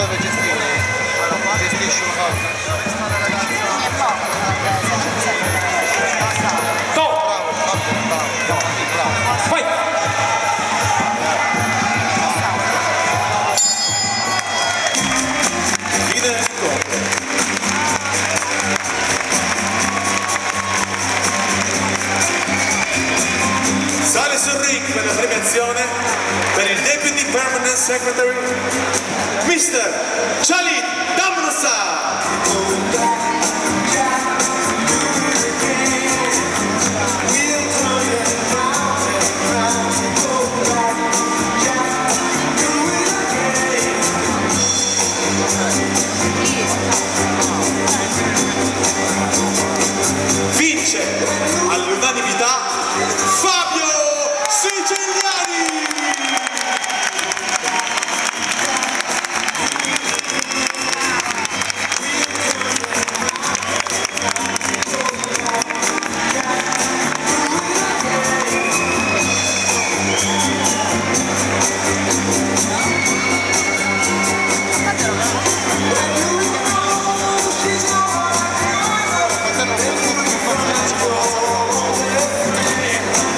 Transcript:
po' dove gestire gestisci un po' Go! Bravo, Fabio, bravo, bravo. Vai! Sale sul ring per la premiazione per il debito Permanent Secretary, Mr. Charlie Damrasa.